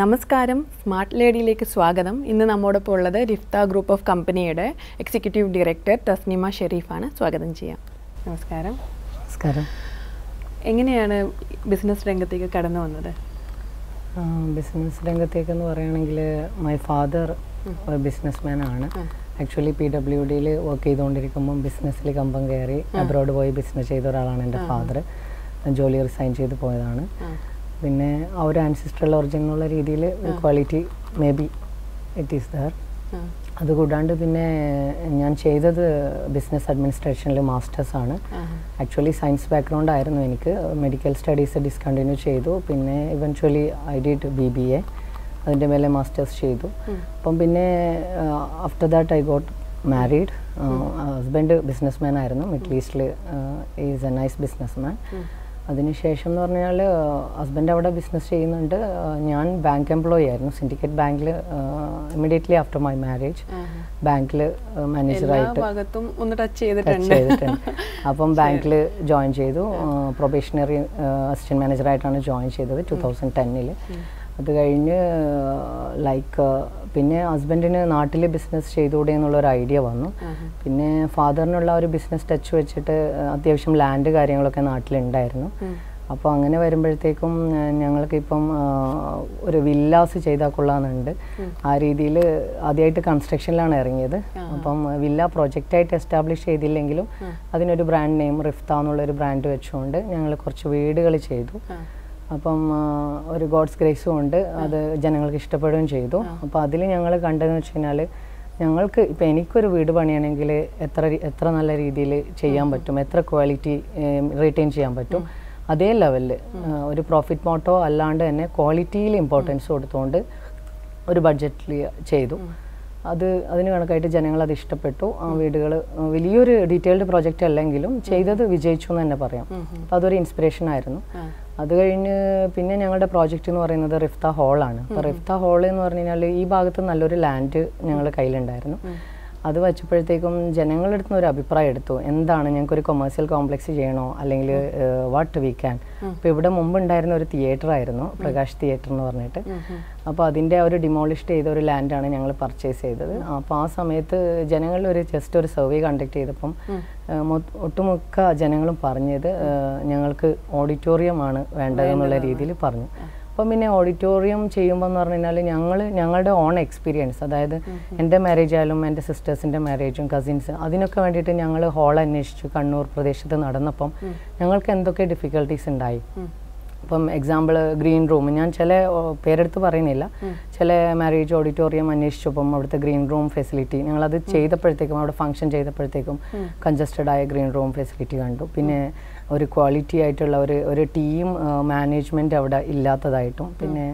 നമസ്കാരം. സ്മാർട്ട് ലേഡിയിലേക്ക് സ്വാഗതം. ഇന്ന് നമ്മോടൊപ്പം ഉള്ളത് റിഫ്ത ഗ്രൂപ്പ് ഓഫ് കമ്പനിയുടെ എക്സിക്യൂട്ടീവ് ഡയറക്ടർ തസ്നിമ ഷെരീഫാണ്. സ്വാഗതം ചെയ്യാം. നമസ്കാരം. നമസ്കാരം. എങ്ങനെയാണ് ബിസിനസ് രംഗത്തേക്ക് കടന്നു വന്നത്? ബിസിനസ് രംഗത്തേക്കെന്ന് പറയുകയാണെങ്കിൽ മൈ ഫാദർ ഒരു ബിസിനസ് ആണ്. ആക്ച്വലി പി ഡബ്ല്യു ഡിയിൽ വർക്ക് ചെയ്തുകൊണ്ടിരിക്കുമ്പം ബിസിനസ്സിൽ കമ്പം കയറി അബ്രോഡ് പോയി ബിസിനസ് ചെയ്ത ഒരാളാണ് എന്റെ ഫാദർ. ജോലി റിസൈൻ ചെയ്ത് പോയതാണ്. പിന്നെ ആ ഒരു ആൻസിസ്ട്രൽ ഒറിജിൻ എന്നുള്ള രീതിയിൽ quality maybe it is there അതുകൂടാണ്ട് പിന്നെ ഞാൻ ചെയ്തത് ബിസിനസ് അഡ്മിനിസ്ട്രേഷനിൽ ആണ്. ആക്ച്വലി സയൻസ് ബാക്ക്ഗ്രൗണ്ട് ആയിരുന്നു എനിക്ക്. മെഡിക്കൽ സ്റ്റഡീസ് ഡിസ്കണ്ടിന്യൂ ചെയ്തു. പിന്നെ eventually I did B B A അതിന്റെ മേലെ മാസ്റ്റേഴ്സ് ചെയ്തു. അപ്പം പിന്നെ after that I got married husband businessman ആയിരുന്നു. മിഡിൽ ഈസ്റ്റിൽ is a nice business man അതിനുശേഷം എന്ന് പറഞ്ഞാൽ ഹസ്ബൻഡ് അവിടെ ബിസിനസ് ചെയ്യുന്നുണ്ട്. ഞാൻ ബാങ്ക് എംപ്ലോയി ആയിരുന്നു. സിൻഡിക്കേറ്റ് ബാങ്കിൽ ഇമ്മീഡിയറ്റ്ലി ആഫ്റ്റർ മൈ മാരേജ് ബാങ്കിൽ മാനേജറായിട്ട് ടച്ച് ചെയ്തിട്ടുണ്ട്. അപ്പം ബാങ്കിൽ ജോയിൻ ചെയ്തു. പ്രൊബേഷണറി അസിസ്റ്റന്റ് മാനേജറായിട്ടാണ് ജോയിൻ ചെയ്തത് ടു തൗസൻഡ് ടെന്നിൽ അത് കഴിഞ്ഞ് ലൈക്ക് പിന്നെ ഹസ്ബൻഡിന് നാട്ടിൽ ബിസിനസ് ചെയ്തുകൂടെ എന്നുള്ള ഒരു ഐഡിയ വന്നു പിന്നെ ഫാദറിനുള്ള ഒരു ബിസിനസ് ടച്ച് വെച്ചിട്ട് അത്യാവശ്യം ലാൻഡ് കാര്യങ്ങളൊക്കെ നാട്ടിലുണ്ടായിരുന്നു. അപ്പോൾ അങ്ങനെ വരുമ്പോഴത്തേക്കും ഞങ്ങൾക്ക് ഇപ്പം ഒരു വില്ലാസ് ചെയ്താൽ കൊള്ളാമെന്നുണ്ട് ആ രീതിയിൽ ആദ്യമായിട്ട് കൺസ്ട്രക്ഷനിലാണ് ഇറങ്ങിയത്. അപ്പം വില്ല പ്രൊജക്റ്റായിട്ട് എസ്റ്റാബ്ലിഷ് ചെയ്തില്ലെങ്കിലും അതിനൊരു ബ്രാൻഡ് നെയിം റിഫ്ത എന്നുള്ളൊരു ബ്രാൻഡ് വെച്ചുകൊണ്ട് ഞങ്ങൾ കുറച്ച് വീടുകൾ ചെയ്തു. അപ്പം ഒരു ഗോഡ്സ് ഗ്രേസും ഉണ്ട്. അത് ജനങ്ങൾക്ക് ഇഷ്ടപ്പെടുകയും ചെയ്തു. അപ്പോൾ അതിൽ ഞങ്ങൾ കണ്ടതെന്ന് വെച്ച് കഴിഞ്ഞാൽ ഞങ്ങൾക്ക് ഇപ്പം എനിക്കൊരു വീട് പണിയണമെങ്കിൽ എത്ര എത്ര നല്ല രീതിയിൽ ചെയ്യാൻ പറ്റും? എത്ര ക്വാളിറ്റി റീറ്റെയിൻ ചെയ്യാൻ പറ്റും? അതേ ലെവലിൽ ഒരു പ്രോഫിറ്റ് മോട്ടോ അല്ലാണ്ട് തന്നെ ക്വാളിറ്റിയിൽ ഇമ്പോർട്ടൻസ് കൊടുത്തുകൊണ്ട് ഒരു ബഡ്ജറ്റിൽ ചെയ്തു. അത് അതിന് കണക്കായിട്ട് ജനങ്ങൾ അത് ഇഷ്ടപ്പെട്ടു. ആ വീടുകൾ വലിയൊരു ഡീറ്റെയിൽഡ് പ്രോജക്റ്റ് അല്ലെങ്കിലും ചെയ്തത് വിജയിച്ചു എന്ന് തന്നെ പറയാം. അപ്പോൾ അതൊരു ഇൻസ്പിറേഷൻ ആയിരുന്നു. അത് കഴിഞ്ഞ് പിന്നെ ഞങ്ങളുടെ പ്രോജക്റ്റ് എന്ന് പറയുന്നത് റിഫ്ത ഹാളാണ് അപ്പോൾ റിഫ്ത ഹാൾ എന്ന് പറഞ്ഞു കഴിഞ്ഞാൽ ഈ ഭാഗത്ത് നല്ലൊരു ലാൻഡ് ഞങ്ങളുടെ കയ്യിലുണ്ടായിരുന്നു. അത് വച്ചപ്പോഴത്തേക്കും ജനങ്ങളുടെ അടുത്ത് ഒരു അഭിപ്രായം എടുത്തു. എന്താണ് ഞങ്ങൾക്ക് ഒരു കൊമേഴ്സ്യൽ കോംപ്ലക്സ് ചെയ്യണോ? അല്ലെങ്കിൽ വാട്ട് വി ക്യാൻ അപ്പോൾ ഇവിടെ മുമ്പ് ഉണ്ടായിരുന്ന ഒരു തിയേറ്റർ ആയിരുന്നു പ്രകാശ് തിയേറ്റർ എന്ന് പറഞ്ഞിട്ട്. അപ്പോൾ അതിന്റെ ഒരു ഡിമോളിഷ് ചെയ്ത ഒരു ലാൻഡാണ് ഞങ്ങൾ പർച്ചേസ് ചെയ്തത്. അപ്പോൾ ആ സമയത്ത് ജനങ്ങളിൽ ഒരു ജസ്റ്റ് ഒരു സർവേ കണ്ടക്ട് ചെയ്തപ്പം ഒട്ടുമുക്ക ജനങ്ങളും പറഞ്ഞത് ഞങ്ങൾക്ക് ഓഡിറ്റോറിയമാണ് വേണ്ടത് എന്നുള്ള രീതിയിൽ പറഞ്ഞു. അപ്പം പിന്നെ ഓഡിറ്റോറിയം ചെയ്യുമ്പോൾ എന്ന് പറഞ്ഞു കഴിഞ്ഞാൽ ഞങ്ങൾ ഞങ്ങളുടെ ഓൺ എക്സ്പീരിയൻസ് അതായത് എന്റെ മാരേജ് ആയാലും എന്റെ സിസ്റ്റേഴ്സിന്റെ മാരേജും കസിൻസ് അതിനൊക്കെ വേണ്ടിയിട്ട് ഞങ്ങൾ ഹോൾ അന്വേഷിച്ചു കണ്ണൂർ പ്രദേശത്ത് നടന്നപ്പം ഞങ്ങൾക്ക് എന്തൊക്കെ ഡിഫിക്കൽട്ടീസ് ഉണ്ടായി. ഇപ്പം എക്സാമ്പിൾ ഗ്രീൻ റൂം ഞാൻ ചില പേരെടുത്ത് പറയുന്നില്ല. ചില മാരേജ് ഓഡിറ്റോറിയം അന്വേഷിച്ചപ്പം അവിടുത്തെ ഗ്രീൻ റൂം ഫെസിലിറ്റി ഞങ്ങളത് ചെയ്തപ്പോഴത്തേക്കും അവിടെ ഫംഗ്ഷൻ ചെയ്തപ്പോഴത്തേക്കും കൺജസ്റ്റഡ് ആയ ഗ്രീൻ റൂം ഫെസിലിറ്റി കണ്ടു. പിന്നെ ഒരു ക്വാളിറ്റി ആയിട്ടുള്ള ഒരു ഒരു ടീം മാനേജ്മെന്റ് അവിടെ ഇല്ലാത്തതായിട്ടും. പിന്നെ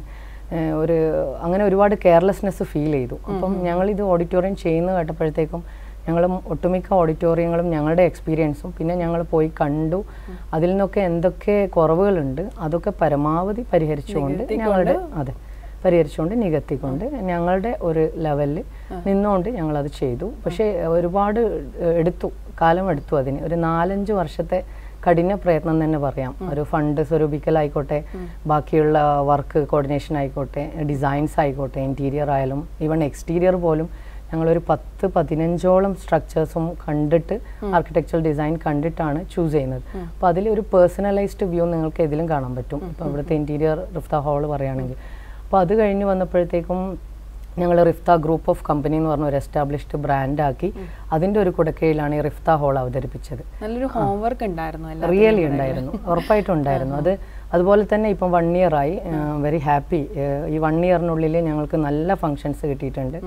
ഒരു അങ്ങനെ ഒരുപാട് കെയർലെസ്നെസ് ഫീൽ ചെയ്തു. അപ്പം ഞങ്ങളിത് ഓഡിറ്റോറിയം ചെയ്യുന്ന കേട്ടപ്പോഴത്തേക്കും ഞങ്ങൾ ഒട്ടുമിക്ക ഓഡിറ്റോറിയങ്ങളും ഞങ്ങളുടെ എക്സ്പീരിയൻസും പിന്നെ ഞങ്ങൾ പോയി കണ്ടു. അതിൽ നിന്നൊക്കെ എന്തൊക്കെ കുറവുകളുണ്ട് അതൊക്കെ പരമാവധി പരിഹരിച്ചുകൊണ്ട് ഞങ്ങളുടെ അതെ പരിഹരിച്ചുകൊണ്ട് നികത്തിക്കൊണ്ട് ഞങ്ങളുടെ ഒരു ലെവലിൽ നിന്നുകൊണ്ട് ഞങ്ങളത് ചെയ്തു. പക്ഷേ ഒരുപാട് എടുത്തു കാലം എടുത്തു അതിന്. ഒരു നാലഞ്ച് വർഷത്തെ കഠിന പ്രയത്നം തന്നെ പറയാം. ഒരു ഫണ്ട് സ്വരൂപിക്കലായിക്കോട്ടെ ബാക്കിയുള്ള വർക്ക് കോർഡിനേഷൻ ആയിക്കോട്ടെ ഡിസൈൻസ് ആയിക്കോട്ടെ ഇന്റീരിയർ ആയാലും ഈവൺ എക്സ്റ്റീരിയർ പോലും ഞങ്ങളൊരു പത്ത് പതിനഞ്ചോളം സ്ട്രക്ചേഴ്സും കണ്ടിട്ട് ആർക്കിടെക്ചറൽ ഡിസൈൻ കണ്ടിട്ടാണ് ചൂസ് ചെയ്യുന്നത്. അപ്പോൾ അതിൽ ഒരു പേഴ്സണലൈസ്ഡ് വ്യൂ നിങ്ങൾക്ക് ഇതിലും കാണാൻ പറ്റും. ഇപ്പോൾ ഇവിടുത്തെ ഇന്റീരിയർ റിഫ്ത ഹാൾ പറയുകയാണെങ്കിൽ. അപ്പോൾ അത് കഴിഞ്ഞ് വന്നപ്പോഴത്തേക്കും ഞങ്ങൾ റിഫ്ത ഗ്രൂപ്പ് ഓഫ് കമ്പനി എന്ന് പറഞ്ഞ ഒരു എസ്റ്റാബ്ലിഷ്ഡ് ബ്രാൻഡാക്കി അതിന്റെ ഒരു കുടക്കയിലാണ് ഈ റിഫ്ത ഹോൾ അവതരിപ്പിച്ചത്. നല്ലൊരു ഹോംവർക്ക് ഉണ്ടായിരുന്നു റിയലി ഉണ്ടായിരുന്നു. ഉറപ്പായിട്ടും ഉണ്ടായിരുന്നു. അത് അതുപോലെ തന്നെ ഇപ്പം വൺ ഇയർ ആയി. വെരി ഹാപ്പി ഈ വൺ ഇയറിനുള്ളിൽ ഞങ്ങൾക്ക് നല്ല ഫങ്ഷൻസ് കിട്ടിയിട്ടുണ്ട്.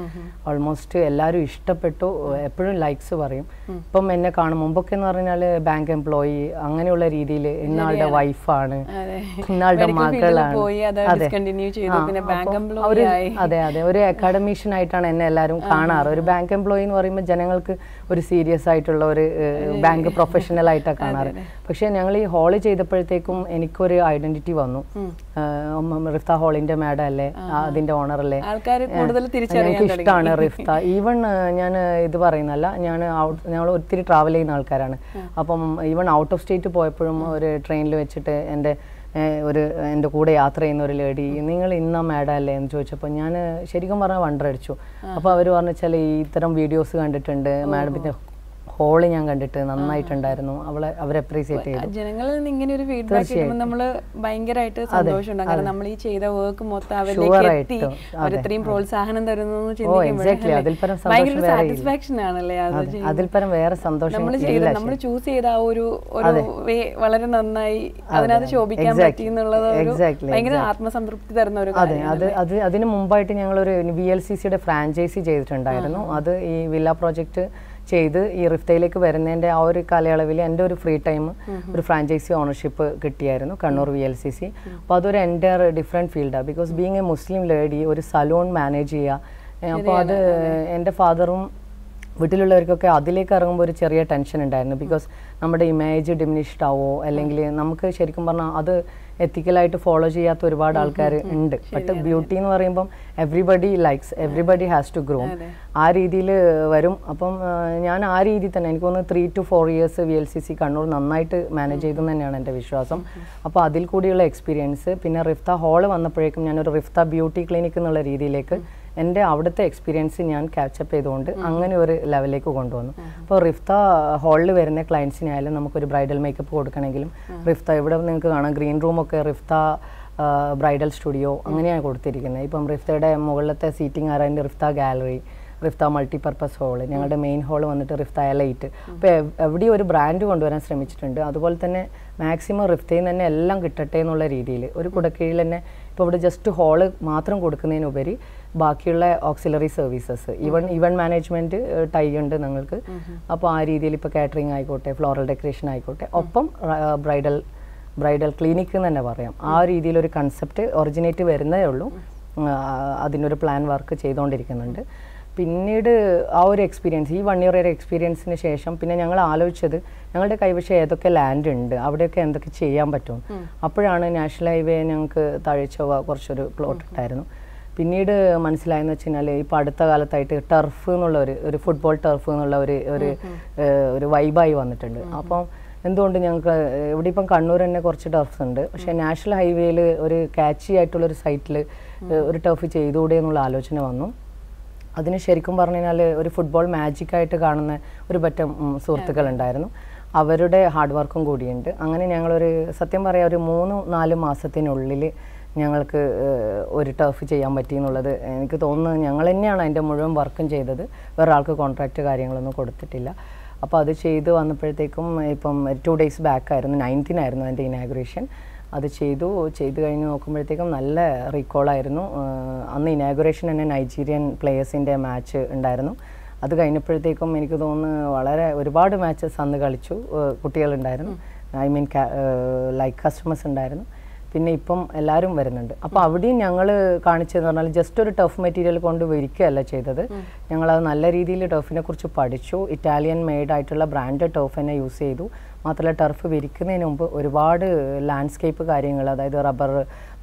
ഓൾമോസ്റ്റ് എല്ലാവരും ഇഷ്ടപ്പെട്ടു. എപ്പോഴും ലൈക്സ് പറയും. ഇപ്പം എന്നെ കാണും. മുമ്പൊക്കെ എന്ന് പറഞ്ഞാൽ ബാങ്ക് എംപ്ലോയി അങ്ങനെയുള്ള രീതിയിൽ ഇന്നാളുടെ വൈഫാണ്. ഇന്നാളുടെ മകളാണ്. അതെ അതെ. ഒരു അക്കാഡമീഷ്യൻ ആയിട്ടാണ് എന്നെ എല്ലാവരും കാണാറ്. ഒരു ബാങ്ക് എംപ്ലോയി എന്ന് പറയുമ്പോൾ ജനങ്ങൾക്ക് ഒരു സീരിയസ് ആയിട്ടുള്ള ഒരു ബാങ്ക് പ്രൊഫഷണൽ ആയിട്ടാണ് കാണാറ്. പക്ഷേ ഞങ്ങൾ ഈ ഹോൾ ചെയ്തപ്പോഴത്തേക്കും എനിക്കൊരു ഐഡന്റിറ്റി വന്നു. റിഫ്ത ഹോളിന്റെ മാഡം അല്ലേ അതിന്റെ ഓണർ അല്ലേ തുടങ്ങി. ഇഷ്ടമാണ് റിഫ്ത. ഈവൺ ഞാൻ ഇത് പറയുന്നല്ല ഞാൻ ഞങ്ങൾ ഒത്തിരി ട്രാവൽ ചെയ്യുന്ന ആൾക്കാരാണ്. അപ്പം ഈവൺ ഔട്ട് ഓഫ് സ്റ്റേറ്റ് പോയപ്പോഴും ഒരു ട്രെയിനിൽ വെച്ചിട്ട് എന്റെ ഒരു എന്റെ കൂടെ യാത്ര ചെയ്യുന്ന ഒരു ലേഡി നിങ്ങൾ ഇന്ന മാഡം അല്ലേ? എന്ന് ചോദിച്ചപ്പോൾ ഞാൻ ശരിക്കും പറഞ്ഞാൽ വണ്ടർ അടിച്ചു. അപ്പോൾ അവർ പറഞ്ഞു വെച്ചാൽ ഈ ഇത്തരം വീഡിയോസ് കണ്ടിട്ടുണ്ട്. മാഡത്തിന്റെ ഹോൾ ഞാൻ കണ്ടിട്ട് നന്നായിട്ടുണ്ടായിരുന്നു. അവളെ അവരെ അപ്രീസിയേറ്റ് ചെയ്തു. ജനങ്ങളിൽ നിന്ന് ഇങ്ങനെ ഒരു ഫീഡ്ബാക്ക് കിട്ടുമ്പോൾ നമ്മൾ ഭയങ്കരമായിട്ട് സന്തോഷമുണ്ട്. കാരണം നമ്മൾ ഈ ചെയ്ത വർക്ക് മൊത്തം അവരിലേക്ക് എത്തി. പ്രോത്സാഹനം തരുന്നു ഭയങ്കര സാറ്റിസ്ഫാക്ഷൻ ആണല്ലേ അത് അതിൽ പരം വേറെ സന്തോഷം നമ്മൾ ചെയ്ത നമ്മൾ ചൂസ് ചെയ്ത ആ ഒരു ഒരു വേ വളരെ നന്നായി അതിനകത്ത് ശോഭിക്കാൻ. പറ്റി എന്നുള്ളത് ഭയങ്കര ആത്മസംതൃപ്തി തരുന്ന ഒരു അതെ അത് അത് അതിന് മുമ്പായിട്ട് ഞങ്ങളൊരു വി എൽ സി സിയുടെ ഫ്രാഞ്ചൈസി ചെയ്തിട്ടുണ്ടായിരുന്നു. അത് ഈ വില്ല പ്രോജക്റ്റ് ചെയ്ത് ഈ റിഫ്തയിലേക്ക് വരുന്നതിന്റെ ആ ഒരു കാലയളവിൽ എന്റെ ഒരു ഫ്രീ ടൈം ഒരു ഫ്രാഞ്ചൈസി ഓണർഷിപ്പ് കിട്ടിയായിരുന്നു Kannur V L C C അപ്പോൾ അതൊരു എന്റെ ഡിഫറെന്റ് ഫീൽഡാണ് because being a Muslim lady ഒരു സലൂൺ മാനേജ് ചെയ്യുക അപ്പോൾ അത് എന്റെ ഫാദറും വീട്ടിലുള്ളവർക്കൊക്കെ അതിലേക്ക് ഇറങ്ങുമ്പോൾ ഒരു ചെറിയ ടെൻഷൻ ഉണ്ടായിരുന്നു. ബിക്കോസ് നമ്മുടെ ഇമേജ് ഡിമിനിഷ്ഡ് ആവോ? അല്ലെങ്കിൽ നമുക്ക് ശരിക്കും പറഞ്ഞാൽ അത് എത്തിക്കലായിട്ട് ഫോളോ ചെയ്യാത്ത ഒരുപാട് ആൾക്കാർ ഉണ്ട്. ബട്ട് ബ്യൂട്ടി എന്ന് പറയുമ്പം everybody likes everybody has to grow ആ രീതിയിൽ വരും. അപ്പം ഞാൻ ആ രീതിയിൽ തന്നെ എനിക്ക് തോന്നുന്നു three two four years V L C C Kannur നന്നായിട്ട് മാനേജ് ചെയ്തു തന്നെയാണ് എന്റെ വിശ്വാസം. അപ്പോൾ അതിൽ കൂടിയുള്ള എക്സ്പീരിയൻസ് പിന്നെ റിഫ്ത ഹാൾ വന്നപ്പോഴേക്കും ഞാനൊരു റിഫ്ത ബ്യൂട്ടി ക്ലിനിക് എന്നുള്ള രീതിയിലേക്ക് എന്റെ അവിടുത്തെ എക്സ്പീരിയൻസ് ഞാൻ ക്യാച്ചപ്പ് ചെയ്തുകൊണ്ട് അങ്ങനെ ഒരു ലെവലിലേക്ക് കൊണ്ടുവന്നു. അപ്പോൾ റിഫ്ത ഹാളിൽ വരുന്ന ക്ലയൻസിനായാലും നമുക്കൊരു ബ്രൈഡൽ മേക്കപ്പ് കൊടുക്കണമെങ്കിലും റിഫ്ത ഇവിടെ നിങ്ങൾക്ക് കാണാം. ഗ്രീൻ റൂമൊക്കെ റിഫ്ത ബ്രൈഡൽ സ്റ്റുഡിയോ അങ്ങനെയാണ് കൊടുത്തിരിക്കുന്നത്. ഇപ്പം റിഫ്തയുടെ മുകളിലത്തെ seating arrange Rifta gallery Rifta multipurpose hall ഞങ്ങളുടെ മെയിൻ ഹോൾ വന്നിട്ട് റിഫ്ത ലൈറ്റ് അപ്പോൾ എവിടെയും ഒരു ബ്രാൻഡ് കൊണ്ടുവരാൻ ശ്രമിച്ചിട്ടുണ്ട്. അതുപോലെ തന്നെ മാക്സിമം റിഫ്തയിൽ നിന്ന് തന്നെ എല്ലാം കിട്ടട്ടെ എന്നുള്ള രീതിയിൽ. ഒരു കുടക്കീഴിൽ തന്നെ ഇപ്പോൾ ഇവിടെ ജസ്റ്റ് ഹോൾ മാത്രം കൊടുക്കുന്നതിനുപരി ബാക്കിയുള്ള auxiliary services even even management tie ഉണ്ട് നിങ്ങൾക്ക്. അപ്പോൾ ആ രീതിയിൽ ഇപ്പോൾ കാറ്ററിംഗ് ആയിക്കോട്ടെ ഫ്ലോറൽ ഡെക്കറേഷൻ ആയിക്കോട്ടെ ഒപ്പം ബ്രൈഡൽ ബ്രൈഡൽ ക്ലിനിക്ക് എന്ന് തന്നെ പറയാം. ആ രീതിയിലൊരു കൺസെപ്റ്റ് ഒറിജിനേറ്റ് വരുന്നേ ഉള്ളൂ. അതിനൊരു പ്ലാൻ വർക്ക് ചെയ്തുകൊണ്ടിരിക്കുന്നുണ്ട് പിന്നീട് ആ ഒരു എക്സ്പീരിയൻസ് ഈ വൺ ഇയർ ഒരു എക്സ്പീരിയൻസിന് ശേഷം പിന്നെ ഞങ്ങൾ ആലോചിച്ചത് ഞങ്ങളുടെ കൈവശം ഏതൊക്കെ ലാൻഡ് ഉണ്ട് അവിടെയൊക്കെ എന്തൊക്കെ ചെയ്യാൻ പറ്റും. അപ്പോഴാണ് നാഷണൽ ഹൈവേ ഞങ്ങൾക്ക് താഴ്ച കുറച്ചൊരു പ്ലോട്ട് ഉണ്ടായിരുന്നു പിന്നീട് മനസ്സിലായെന്ന് വെച്ച് കഴിഞ്ഞാൽ ഇപ്പോൾ അടുത്ത കാലത്തായിട്ട് ടർഫ് എന്നുള്ള ഒരു ഒരു ഫുട്ബോൾ ടർഫ് എന്നുള്ള ഒരു ഒരു ഒരു വൈബായി വന്നിട്ടുണ്ട്. അപ്പം എന്തുകൊണ്ട് ഞങ്ങൾക്ക് ഇവിടെ ഇപ്പം കണ്ണൂർ തന്നെ കുറച്ച് ടർഫ്സ് ഉണ്ട്. പക്ഷേ നാഷണൽ ഹൈവേയിൽ ഒരു കാച്ചി ആയിട്ടുള്ള ഒരു സൈറ്റിൽ ഒരു ടർഫ് ചെയ്തുകൂടെ എന്നുള്ള ആലോചന വന്നു. അതിന് ശരിക്കും പറഞ്ഞു കഴിഞ്ഞാൽ ഒരു ഫുട്ബോൾ മാജിക്കായിട്ട് കാണുന്ന ഒരു പറ്റം സുഹൃത്തുക്കളുണ്ടായിരുന്നു. അവരുടെ ഹാർഡ് വർക്കും കൂടിയുണ്ട്. അങ്ങനെ ഞങ്ങളൊരു സത്യം പറയാം ഒരു മൂന്ന് നാല് മാസത്തിനുള്ളിൽ ഞങ്ങൾക്ക് ഒരു ടർഫ് ചെയ്യാൻ പറ്റി എന്നുള്ളത് എനിക്ക് തോന്നുന്നത് ഞങ്ങൾ തന്നെയാണ് അതിന്റെ മുഴുവൻ വർക്കും ചെയ്തത്. വേറെ ആൾക്ക് കോൺട്രാക്റ്റ് കാര്യങ്ങളൊന്നും കൊടുത്തിട്ടില്ല. അപ്പോൾ അത് ചെയ്ത് വന്നപ്പോഴത്തേക്കും ഇപ്പം ടു ഡേയ്സ് ബാക്ക് ആയിരുന്നു നയന്റീനായിരുന്നു അതിന്റെ ഇനാഗുറേഷൻ അത് ചെയ്തു. ചെയ്തു കഴിഞ്ഞ് നോക്കുമ്പോഴത്തേക്കും നല്ല റീകോളായിരുന്നു അന്ന് ഇനാഗുറേഷൻ തന്നെ നൈജീരിയൻ പ്ലേയേഴ്സിന്റെ മാച്ച് ഉണ്ടായിരുന്നു. അത് കഴിഞ്ഞപ്പോഴത്തേക്കും എനിക്ക് തോന്നുന്നു വളരെ ഒരുപാട് മാച്ചസ് അന്ന് കളിച്ചു കുട്ടികളുണ്ടായിരുന്നു. ഐ മീൻ ലൈക്ക് കസ്റ്റമേഴ്സ് ഉണ്ടായിരുന്നു. പിന്നെ ഇപ്പം എല്ലാവരും വരുന്നുണ്ട്. അപ്പോൾ അവിടെയും ഞങ്ങൾ കാണിച്ചതെന്ന് പറഞ്ഞാൽ ജസ്റ്റ് ഒരു ടഫ് മെറ്റീരിയൽ കൊണ്ട് വിരിക്കുകയല്ല ചെയ്തത്. ഞങ്ങളത് നല്ല രീതിയിൽ ടഫിനെ കുറിച്ച് പഠിച്ചു. ഇറ്റാലിയൻ മെയ്ഡ് ആയിട്ടുള്ള ബ്രാൻഡ് ടഫ് തന്നെ യൂസ് ചെയ്തു. മാത്രമല്ല ടർഫ് വിരിക്കുന്നതിന് മുമ്പ് ഒരുപാട് ലാൻഡ്സ്കേപ്പ് കാര്യങ്ങൾ അതായത് റബ്ബർ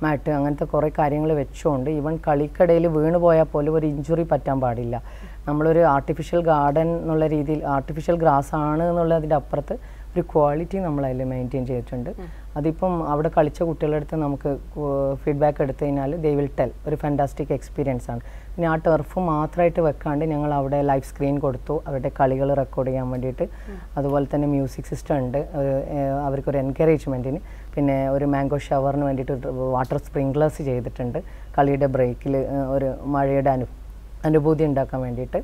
മാറ്റ് അങ്ങനത്തെ കുറേ കാര്യങ്ങൾ വെച്ചുകൊണ്ട് ഈവൻ കളിക്കടയിൽ വീണ് പോയാൽ പോലും ഒരു ഇഞ്ചുറി പറ്റാൻ പാടില്ല. നമ്മളൊരു ആർട്ടിഫിഷ്യൽ ഗാർഡൻ എന്നുള്ള രീതിയിൽ ആർട്ടിഫിഷ്യൽ ഗ്രാസ് ആണ് എന്നുള്ളതിന്റെ അപ്പുറത്ത് ഒരു ക്വാളിറ്റി നമ്മൾ അതിൽ മെയിന്റെയിൻ ചെയ്തിട്ടുണ്ട്. അതിപ്പം അവിടെ കളിച്ച കുട്ടികളുടെ അടുത്ത് നമുക്ക് ഫീഡ്ബാക്ക് എടുത്തു കഴിഞ്ഞാൽ ദേ വിൽ ടെൽ ഒരു ഫാന്റാസ്റ്റിക് എക്സ്പീരിയൻസ് ആണ്. പിന്നെ ആ ടെർഫ് മാത്രമായിട്ട് വെക്കാണ്ട് ഞങ്ങൾ അവിടെ ലൈവ് സ്ക്രീൻ കൊടുത്തു. അവരുടെ കളികൾ റെക്കോർഡ് ചെയ്യാൻ വേണ്ടിയിട്ട്. അതുപോലെ തന്നെ മ്യൂസിക് സിസ്റ്റം ഉണ്ട്. അവർക്കൊരു എൻകറേജ്മെന്റിന് പിന്നെ ഒരു മാംഗോ ഷവറിന് വേണ്ടിയിട്ട് വാട്ടർ സ്പ്രിങ്ക്ലേഴ്സ് ചെയ്തിട്ടുണ്ട്. കളിയുടെ ബ്രേക്കിൽ ഒരു മഴയുടെ അനു അനുഭൂതി ഉണ്ടാക്കാൻ വേണ്ടിയിട്ട്.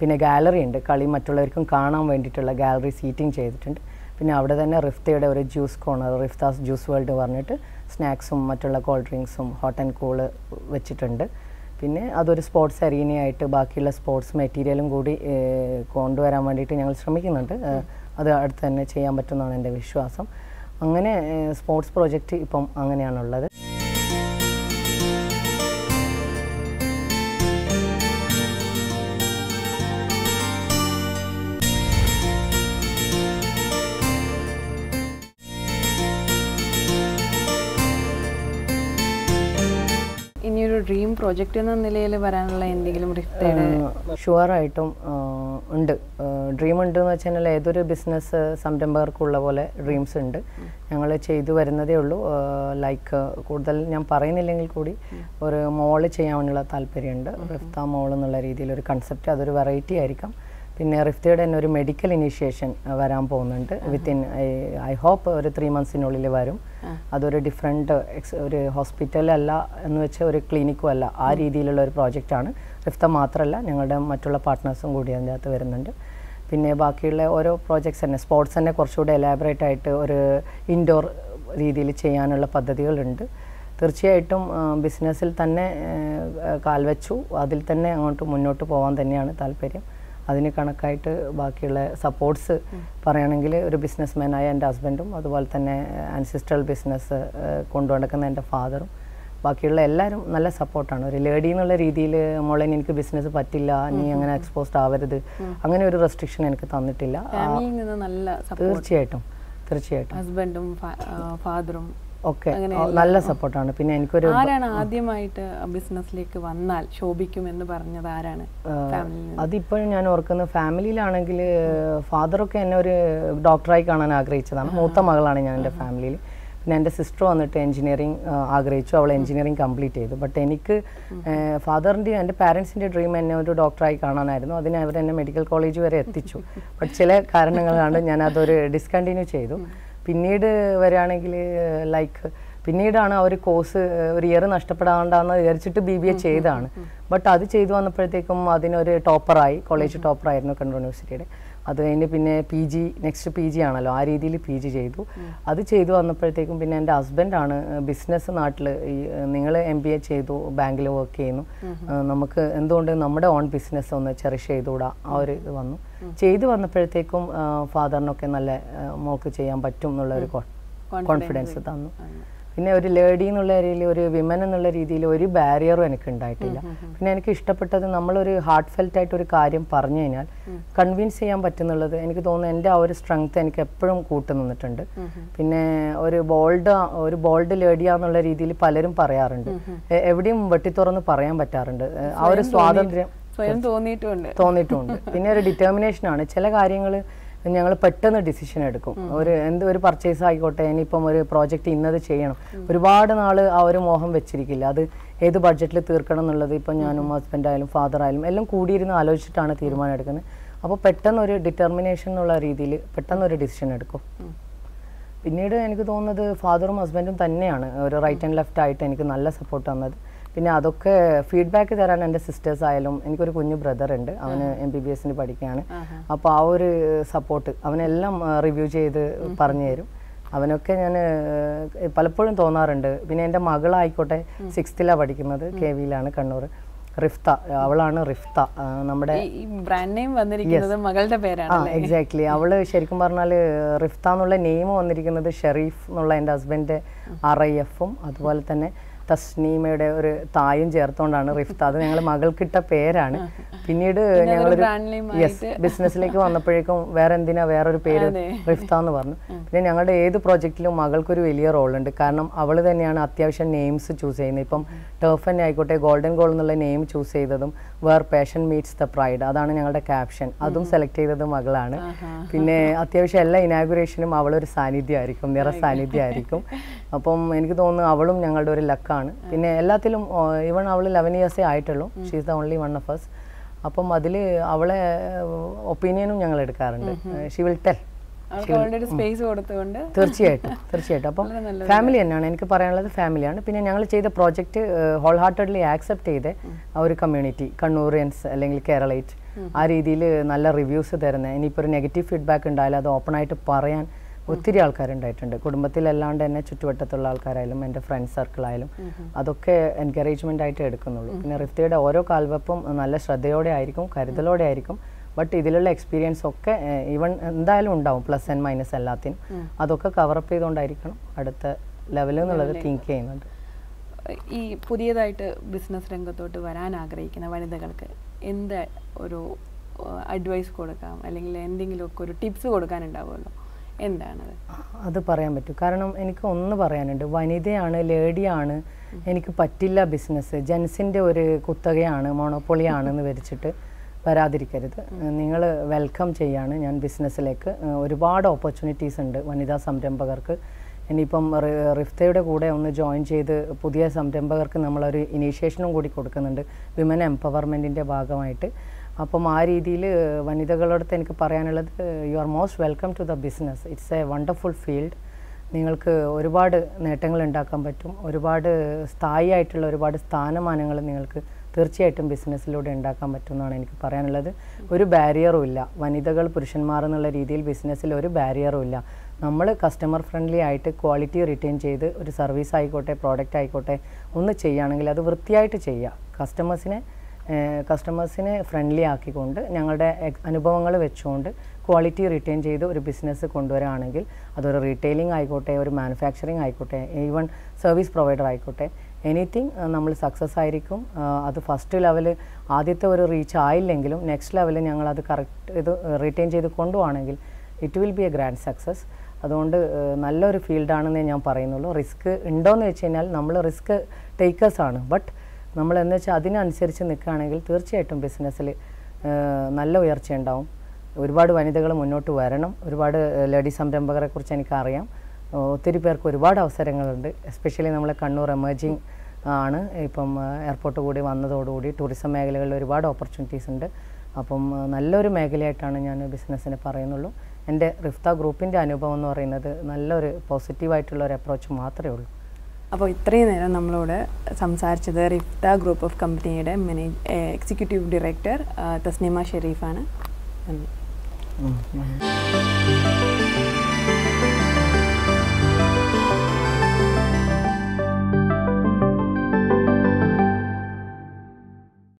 പിന്നെ ഗാലറി ഉണ്ട്. കളി മറ്റുള്ളവർക്കും കാണാൻ വേണ്ടിയിട്ടുള്ള ഗാലറി സീറ്റിംഗ് ചെയ്തിട്ടുണ്ട്. പിന്നെ അവിടെ തന്നെ റിഫ്തയുടെ ഒരു juice corner Riftha's juice world പറഞ്ഞിട്ട് സ്നാക്സും മറ്റുള്ള കോൾഡ് ഡ്രിങ്ക്സും ഹോട്ട് ആൻഡ് കൂൾ വെച്ചിട്ടുണ്ട്. പിന്നെ അതൊരു സ്പോർട്സ് അരീനയായിട്ട് ബാക്കിയുള്ള സ്പോർട്സ് മെറ്റീരിയലും കൂടി കൊണ്ടുവരാൻ വേണ്ടിയിട്ട് ഞങ്ങൾ ശ്രമിക്കുന്നുണ്ട്. അത് അടുത്ത് തന്നെ ചെയ്യാൻ പറ്റുമെന്നാണ് എന്റെ വിശ്വാസം. അങ്ങനെ സ്പോർട്സ് പ്രോജക്റ്റ് ഇപ്പം അങ്ങനെയാണുള്ളത്. പ്രോജക്റ്റ് എന്ന നിലയിൽ വരാനുള്ള എന്തെങ്കിലും ഷുവറായിട്ടും ഉണ്ട്. ഡ്രീം ഉണ്ട് എന്ന് വെച്ചാൽ ഏതൊരു ബിസിനസ് സംരംഭകർക്കുള്ള പോലെ ഡ്രീംസ് ഉണ്ട്. ഞങ്ങൾ ചെയ്തു വരുന്നതേ ഉള്ളൂ. ലൈക്ക് കൂടുതൽ ഞാൻ പറയുന്നില്ലെങ്കിൽ കൂടി ഒരു മോൾ ചെയ്യാനുള്ള താല്പര്യമുണ്ട്. റിഫ്ത മോൾ എന്നുള്ള രീതിയിൽ ഒരു കൺസെപ്റ്റ് അതൊരു വെറൈറ്റി ആയിരിക്കാം. പിന്നെ റിഫ്തിയുടെ തന്നെ ഒരു മെഡിക്കൽ ഇനീഷ്യേഷൻ വരാൻ പോകുന്നുണ്ട്. വിത്തിൻ ഐ ഹോപ്പ് ഒരു ത്രീ മന്ത്സിനുള്ളിൽ വരും. അതൊരു ഡിഫറെന്റ് ഒരു ഹോസ്പിറ്റലല്ല എന്ന് വെച്ചാൽ ഒരു ക്ലിനിക്കും അല്ല. ആ രീതിയിലുള്ള ഒരു പ്രോജക്റ്റാണ് റിഫ്ത മാത്രമല്ല ഞങ്ങളുടെ മറ്റുള്ള പാർട്ട്നേഴ്സും കൂടി അതിന്റെ അകത്ത് വരുന്നുണ്ട്. പിന്നെ ബാക്കിയുള്ള ഓരോ പ്രോജക്ട്സ് തന്നെ സ്പോർട്സ് തന്നെ കുറച്ചുകൂടെ എലാബറേറ്റ് ആയിട്ട് ഒരു ഇൻഡോർ രീതിയിൽ ചെയ്യാനുള്ള പദ്ധതികളുണ്ട്. തീർച്ചയായിട്ടും ബിസിനസ്സിൽ തന്നെ കാൽവെച്ചു അതിൽ തന്നെ അങ്ങോട്ട് മുന്നോട്ട് പോകാൻ തന്നെയാണ് താല്പര്യം. അതിന് കണക്കായിട്ട് ബാക്കിയുള്ള സപ്പോർട്ട്സ് പറയുകയാണെങ്കിൽ ഒരു ബിസിനസ്മാനായ എന്റെ ഹസ്ബൻഡും അതുപോലെ തന്നെ ആൻസിസ്ട്രൽ ബിസിനസ് കൊണ്ടുനടക്കുന്ന എന്റെ ഫാദറും ബാക്കിയുള്ള എല്ലാവരും നല്ല സപ്പോർട്ടാണ് ഒരു ലേഡി എന്നുള്ള രീതിയിൽ മോളെ എനിക്ക് ബിസിനസ് പറ്റില്ല നീ അങ്ങനെ എക്സ്പോസ്ഡ് ആവരുത് അങ്ങനെ ഒരു റെസ്ട്രിക്ഷൻ എനിക്ക് തന്നിട്ടില്ല. തീർച്ചയായിട്ടും തീർച്ചയായിട്ടും. ഹസ്ബൻഡും ഫാദറും ഒക്കെ നല്ല സപ്പോർട്ടാണ്. പിന്നെ എനിക്കൊരു ആരാണ് ആദ്യമായിട്ട് ബിസിനസ്സിലേക്ക് വന്നാൽ ശോഭിക്കുമെന്ന് പറഞ്ഞത് ആരാണ്? അതിപ്പോഴും ഞാൻ ഓർക്കുന്നത് ഫാമിലിയിലാണെങ്കിൽ ഫാദറൊക്കെ എന്നെ ഒരു ഡോക്ടറായി കാണാൻ ആഗ്രഹിച്ചതാണ്. മൂത്ത മകളാണ് ഞാൻ എന്റെ ഫാമിലിയിൽ. പിന്നെ എന്റെ സിസ്റ്റർ വന്നിട്ട് എഞ്ചിനീയറിംഗ് ആഗ്രഹിച്ചു. അവൾ എഞ്ചിനീയറിംഗ് കംപ്ലീറ്റ് ചെയ്തു. ബട്ട് എനിക്ക് ഫാദറിന്റെ എന്റെ പാരൻസിന്റെ ഡ്രീം എന്നെ ഒരു ഡോക്ടറായി കാണാനായിരുന്നു. അതിന് അവർ എന്നെ മെഡിക്കൽ കോളേജ് വരെ എത്തിച്ചു. ബട്ട് ചില കാരണങ്ങളാണ് ഞാൻ അതൊരു ഡിസ്കണ്ടിന്യൂ ചെയ്തു. പിന്നീട് വരികയാണെങ്കിൽ ലൈക്ക് പിന്നീടാണ് ആ ഒരു കോഴ്സ് ഒരു ഇയർ നഷ്ടപ്പെടാണ്ടെന്ന് വിചാരിച്ചിട്ട് ബി ബി എ ചെയ്തതാണ്. ബട്ട് അത് ചെയ്തു വന്നപ്പോഴത്തേക്കും അതിനൊരു ടോപ്പറായി കോളേജ് ടോപ്പറായിരുന്നു കണ്ണൂർ യൂണിവേഴ്സിറ്റിയുടെ അത് കഴിഞ്ഞ് പിന്നെ P G next P G ആണല്ലോ. ആ രീതിയിൽ പി ജി ചെയ്തു. അത് ചെയ്തു വന്നപ്പോഴത്തേക്കും പിന്നെ എന്റെ ഹസ്ബൻഡാണ് ബിസിനസ് നാട്ടിൽ ഈ നിങ്ങൾ എം ബി എ ചെയ്തു ബാങ്കിൽ വർക്ക് ചെയ്യുന്നു. നമുക്ക് എന്തുകൊണ്ട് നമ്മുടെ ഓൺ ബിസിനസ് ഒന്ന് ചെറിഷ് ചെയ്തുകൂടാ? ആ ഒരു ഇത് വന്നു. ചെയ്തു വന്നപ്പോഴത്തേക്കും ഫാദറിനൊക്കെ നല്ല മോക്ക് മോൾക്ക് ചെയ്യാൻ പറ്റും എന്നുള്ള ഒരു കോൺഫിഡൻസ് തന്നു. പിന്നെ ഒരു ലേഡി എന്നുള്ള രീതിയിൽ ഒരു വിമൻ എന്നുള്ള രീതിയിൽ ഒരു ബാരിയറും എനിക്ക് ഉണ്ടായിട്ടില്ല. പിന്നെ എനിക്ക് ഇഷ്ടപ്പെട്ടത് നമ്മളൊരു ഹാർട്ട് ഫെൽറ്റ് ആയിട്ട് ഒരു കാര്യം പറഞ്ഞു കഴിഞ്ഞാൽ കൺവിൻസ് ചെയ്യാൻ പറ്റുന്നുള്ളത് എനിക്ക് തോന്നുന്നു എന്റെ ആ ഒരു സ്ട്രെങ്ത് എനിക്ക് എപ്പോഴും കൂട്ടു നിന്നിട്ടുണ്ട്. പിന്നെ ഒരു ബോൾഡ് ഒരു ബോൾഡ് ലേഡിയാന്നുള്ള രീതിയിൽ പലരും പറയാറുണ്ട്. എവിടെയും വെട്ടിത്തുറന്ന് പറയാൻ പറ്റാറുണ്ട്. ആ ഒരു സ്വാതന്ത്ര്യം സ്വയം തോന്നിയിട്ടുണ്ട്. തോന്നിയിട്ടുണ്ട്. പിന്നെ ഒരു ഡിറ്റർമിനേഷൻ ആണ്. ചില കാര്യങ്ങൾ ഞങ്ങൾ പെട്ടെന്ന് ഡിസിഷൻ എടുക്കും. ഒരു എന്ത് ഒരു പർച്ചേസ് ആയിക്കോട്ടെ ഇനിയിപ്പം ഒരു പ്രോജക്റ്റ് ഇന്നത് ചെയ്യണം. ഒരുപാട് നാൾ ആ ഒരു മോഹം വെച്ചിരിക്കില്ല. അത് ഏത് ബഡ്ജറ്റിൽ തീർക്കണം എന്നുള്ളത് ഇപ്പം ഞാനും ഹസ്ബൻഡായാലും ഫാദർ ആയാലും എല്ലാം കൂടിയിരുന്ന് ആലോചിച്ചിട്ടാണ് തീരുമാനം എടുക്കുന്നത്. അപ്പോൾ പെട്ടെന്ന് ഒരു ഡിറ്റർമിനേഷൻ എന്നുള്ള രീതിയിൽ പെട്ടെന്ന് ഒരു ഡിസിഷൻ എടുക്കും. പിന്നീട് എനിക്ക് തോന്നുന്നത് ഫാദറും ഹസ്ബൻഡും തന്നെയാണ്. ഒരു റൈറ്റ് ആൻഡ് ലെഫ്റ്റ് ആയിട്ട് എനിക്ക് നല്ല സപ്പോർട്ട് തന്നത്. പിന്നെ അതൊക്കെ ഫീഡ്ബാക്ക് തരാൻ എന്റെ സിസ്റ്റേഴ്സ് ആയാലും എനിക്കൊരു കുഞ്ഞു ബ്രദർ ഉണ്ട്. അവന് എം ബി ബി എസിന് പഠിക്കുകയാണ്. അപ്പോൾ ആ ഒരു സപ്പോർട്ട് അവനെല്ലാം റിവ്യൂ ചെയ്ത് പറഞ്ഞു തരും. അവനൊക്കെ ഞാൻ പലപ്പോഴും തോന്നാറുണ്ട്. പിന്നെ എന്റെ മകളായിക്കോട്ടെ സിക്സ്ത്തിലാണ് പഠിക്കുന്നത് കെ വിയിലാണ് കണ്ണൂർ. റിഫ്ത അവളാണ് റിഫ്ത നമ്മുടെ ബ്രാൻഡ് നെയിം വന്നിരിക്കുന്നത് മകളുടെ പേരാണ് ആ എക്സാക്ട്ലി അവൾ ശരിക്കും പറഞ്ഞാൽ റിഫ്ത എന്നുള്ള നെയിം വന്നിരിക്കുന്നത് ഷെറീഫ് എന്നുള്ള എന്റെ ഹസ്ബൻഡ് ആർ ഐ എഫും അതുപോലെ തന്നെ തസ്നീമയുടെ ഒരു തായും ചേർത്തുകൊണ്ടാണ് റിഫ്ത. അത് ഞങ്ങൾ മകൾക്കിട്ട പേരാണ്. പിന്നീട് ഞങ്ങൾ യെസ് ബിസിനസ്സിലേക്ക് വന്നപ്പോഴേക്കും വേറെ എന്തിനാ വേറൊരു പേര് റിഫ്ത എന്ന് പറഞ്ഞു. പിന്നെ ഞങ്ങളുടെ ഏത് പ്രോജക്റ്റിലും മകൾക്കൊരു വലിയ റോളുണ്ട്. കാരണം അവൾ തന്നെയാണ് അത്യാവശ്യം നെയിംസ് ചൂസ് ചെയ്യുന്നത്. ഇപ്പം ടേഫ് തന്നെ ആയിക്കോട്ടെ ഗോൾഡൻ ഗോൾ എന്നുള്ള നെയിം ചൂസ് ചെയ്തതും where passion meets the pride അതാണ് ഞങ്ങളുടെ ക്യാപ്ഷൻ അതും സെലക്ട് ചെയ്തത് മകളാണ്. പിന്നെ അത്യാവശ്യം എല്ലാ ഇനാഗുറേഷനും അവളൊരു സാന്നിധ്യമായിരിക്കും. നിറ സാന്നിധ്യമായിരിക്കും. അപ്പം എനിക്ക് തോന്നുന്നു അവളും ഞങ്ങളുടെ ഒരു ലക്കാണ് പിന്നെ എല്ലാത്തിലും ഈവൺ അവൾ ലെവൻ ഇയേഴ്സേ ആയിട്ടുള്ളൂ. She is the only one of us അപ്പം അതിൽ അവളെ ഒപ്പീനിയനും ഞങ്ങൾ എടുക്കാറുണ്ട്. ഷീ വിൽ ടെൽ സ്പേസ് കൊടുത്തുകൊണ്ട്. തീർച്ചയായിട്ടും തീർച്ചയായിട്ടും. അപ്പം ഫാമിലി തന്നെയാണ്. എനിക്ക് പറയാനുള്ളത് ഫാമിലിയാണ് പിന്നെ ഞങ്ങൾ ചെയ്ത പ്രോജക്റ്റ് ഹോൾ ഹാർട്ടഡ്ലി ആക്സെപ്റ്റ് ചെയ്ത ആ ഒരു കമ്മ്യൂണിറ്റി കണ്ണൂറിയൻസ് അല്ലെങ്കിൽ കേരളൈറ്റ് ആ രീതിയിൽ നല്ല റിവ്യൂസ് തരുന്നത് ഇനിയിപ്പോൾ ഒരു നെഗറ്റീവ് ഫീഡ്ബാക്ക് ഉണ്ടായാലും അത് ഓപ്പണായിട്ട് പറയാൻ ഒത്തിരി ആൾക്കാരുണ്ടായിട്ടുണ്ട്. കുടുംബത്തിലല്ലാണ്ട് തന്നെ ചുറ്റുവട്ടത്തുള്ള ആൾക്കാരായാലും എന്റെ ഫ്രണ്ട് സർക്കിളായാലും അതൊക്കെ എൻകറേജ്മെന്റ് ആയിട്ട് എടുക്കുന്നുള്ളൂ. പിന്നെ റിഫ്തയുടെ ഓരോ കാൽവെപ്പും നല്ല ശ്രദ്ധയോടെ ആയിരിക്കും കരുതലോടെ ആയിരിക്കും. ബട്ട് ഇതിലുള്ള എക്സ്പീരിയൻസ് ഒക്കെ ഈവൺ എന്തായാലും ഉണ്ടാവും പ്ലസ് ആൻഡ് മൈനസ് എല്ലാത്തിനും. അതൊക്കെ കവറപ്പ് ചെയ്തുകൊണ്ടായിരിക്കണം അടുത്ത ലെവലിൽ എന്നുള്ളത് തിങ്ക് ചെയ്യുന്നുണ്ട് ഈ പുതിയതായിട്ട് ബിസിനസ് രംഗത്തോട്ട് വരാൻ ആഗ്രഹിക്കുന്ന വനിതകൾക്ക് എന്ത് ഒരു അഡ്വൈസ് കൊടുക്കാം? അല്ലെങ്കിൽ എന്തെങ്കിലുമൊക്കെ ഒരു ടിപ്സ് കൊടുക്കാനുണ്ടാവുമല്ലോ? എന്താണത്? അത് പറയാൻ പറ്റും. കാരണം എനിക്ക് ഒന്ന് പറയാനുണ്ട്. വനിതയാണ് ലേഡിയാണ് എനിക്ക് പറ്റില്ല ബിസിനസ് ജെൻസിന്റെ ഒരു കുത്തകയാണ് മോണോപ്പൊളിയാണെന്ന് വരിച്ചിട്ട് വരാതിരിക്കരുത്. നിങ്ങൾ വെൽക്കം ചെയ്യാണ് ഞാൻ ബിസിനസ്സിലേക്ക്. ഒരുപാട് ഓപ്പർച്യൂണിറ്റീസ് ഉണ്ട് വനിതാ സംരംഭകർക്ക്. ഇനിയിപ്പം റിഫ്തയുടെ കൂടെ ഒന്ന് ജോയിൻ ചെയ്ത് പുതിയ സംരംഭകർക്ക് നമ്മളൊരു ഇനീഷ്യേഷനും കൂടി കൊടുക്കുന്നുണ്ട്. വിമൻ എംപവർമെന്റിന്റെ ഭാഗമായിട്ട്. അപ്പം ആ രീതിയിൽ വനിതകളോടത്ത് എനിക്ക് പറയാനുള്ളത് you are most welcome to the business it's a wonderful field നിങ്ങൾക്ക് ഒരുപാട് നേട്ടങ്ങൾ ഉണ്ടാക്കാൻ പറ്റും. ഒരുപാട് സ്ഥായിയായിട്ടുള്ള ഒരുപാട് സ്ഥാനമാനങ്ങൾ നിങ്ങൾക്ക് തീർച്ചയായിട്ടും ബിസിനസ്സിലൂടെ ഉണ്ടാക്കാൻ പറ്റും എന്നാണ് എനിക്ക് പറയാനുള്ളത്. ഒരു ബാരിയറും ഇല്ല. വനിതകൾ പുരുഷന്മാർ എന്നുള്ള രീതിയിൽ ബിസിനസ്സിൽ ഒരു ബാരിയറും ഇല്ല. നമ്മൾ കസ്റ്റമർ ഫ്രണ്ട്ലി ആയിട്ട് ക്വാളിറ്റി റിട്ടേൺ ചെയ്ത് ഒരു സർവീസ് ആയിക്കോട്ടെ പ്രോഡക്റ്റ് ആയിക്കോട്ടെ ഒന്ന് ചെയ്യുകയാണെങ്കിൽ അത് വൃത്തിയായിട്ട് ചെയ്യുക. കസ്റ്റമേഴ്സിനെ കസ്റ്റമേഴ്സിനെ ഫ്രണ്ട്ലി ആക്കിക്കൊണ്ട് ഞങ്ങളുടെ അനുഭവങ്ങൾ വെച്ചുകൊണ്ട് ക്വാളിറ്റി റിട്ടേൺ ചെയ്ത് ഒരു ബിസിനസ് കൊണ്ടുവരാണെങ്കിൽ അതൊരു റീറ്റെയിലിംഗ് ആയിക്കോട്ടെ ഒരു മാനുഫാക്ചറിങ് ആയിക്കോട്ടെ ഈവൻ സർവീസ് പ്രൊവൈഡർ ആയിക്കോട്ടെ എനിത്തിങ് നമ്മൾ സക്സസ് ആയിരിക്കും. അത് ഫസ്റ്റ് ലെവൽ ആദ്യത്തെ ഒരു റീച്ച് ആയില്ലെങ്കിലും നെക്സ്റ്റ് ലെവലിൽ ഞങ്ങൾ അത് കറക്റ്റ് ഇത് റിട്ടേൺ ചെയ്ത് കൊണ്ടുപോകണമെങ്കിൽ it will be a grand success അതുകൊണ്ട് നല്ലൊരു ഫീൽഡാണെന്നേ ഞാൻ പറയുന്നുള്ളൂ. റിസ്ക് ഉണ്ടോയെന്ന് വെച്ച് കഴിഞ്ഞാൽ നമ്മൾ റിസ്ക് ടേക്കേഴ്സാണ് ബട്ട് നമ്മൾ എന്ന് വെച്ചാൽ അതിനനുസരിച്ച് നിൽക്കുകയാണെങ്കിൽ തീർച്ചയായിട്ടും ബിസിനസ്സിൽ നല്ല ഉയർച്ച ഉണ്ടാവും. ഒരുപാട് വനിതകൾ മുന്നോട്ട് വരണം. ഒരുപാട് ലേഡി സംരംഭകരെ കുറിച്ച് എനിക്കറിയാം. ഒത്തിരി പേർക്ക് ഒരുപാട് അവസരങ്ങളുണ്ട്. എസ്പെഷ്യലി നമ്മളെ കണ്ണൂർ എമേർജിങ് ആണ്. ഇപ്പം എയർപോർട്ട് കൂടി വന്നതോടുകൂടി ടൂറിസം മേഖലകളിൽ ഒരുപാട് ഓപ്പർച്യൂണിറ്റീസ് ഉണ്ട്. അപ്പം നല്ലൊരു മേഖലയായിട്ടാണ് ഞാൻ ബിസിനസ്സിനെ പറയുന്നുള്ളൂ. എന്റെ റിഫ്ത ഗ്രൂപ്പിന്റെ അനുഭവം എന്ന് പറയുന്നത് നല്ലൊരു പോസിറ്റീവായിട്ടുള്ള ഒരു അപ്രോച്ച് മാത്രമേ ഉള്ളൂ. അപ്പോൾ ഇത്രയും നേരം നമ്മളോട് സംസാരിച്ചത് റിഫ്ത ഗ്രൂപ്പ് ഓഫ് കമ്പനിയുടെ മാനേജ് എക്സിക്യൂട്ടീവ് ഡയറക്ടർ തസ്നീമ ഷെരീഫാണ് നന്ദി.